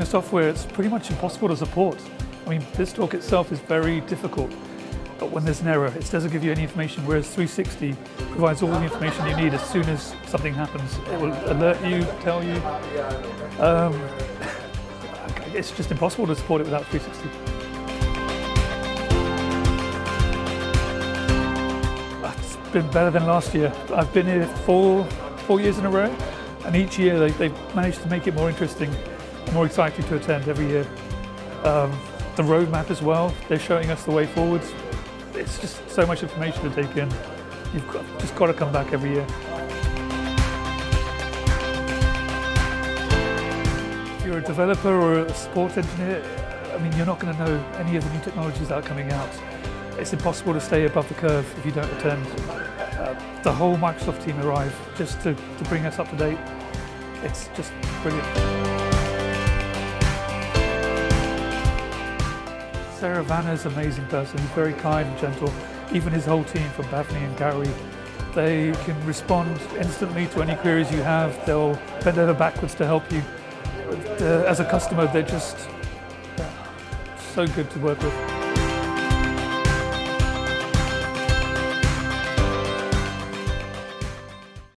a software it's pretty much impossible to support. I mean, BizTalk itself is very difficult but when there's an error, it doesn't give you any information, whereas 360 provides all the information you need as soon as something happens. It will alert you, tell you. Um, it's just impossible to support it without 360. It's been better than last year. I've been here four, four years in a row, and each year they, they've managed to make it more interesting more exciting to attend every year. Um, the roadmap as well, they're showing us the way forwards it's just so much information to take in. You've got, just got to come back every year. If you're a developer or a support engineer, I mean, you're not going to know any of the new technologies that are coming out. It's impossible to stay above the curve if you don't attend. Uh, the whole Microsoft team arrive just to, to bring us up to date. It's just brilliant. Saravana's an amazing person. He's very kind and gentle. Even his whole team from Bhavani and Gary, they can respond instantly to any queries you have. They'll bend over backwards to help you. Uh, as a customer, they're just so good to work with.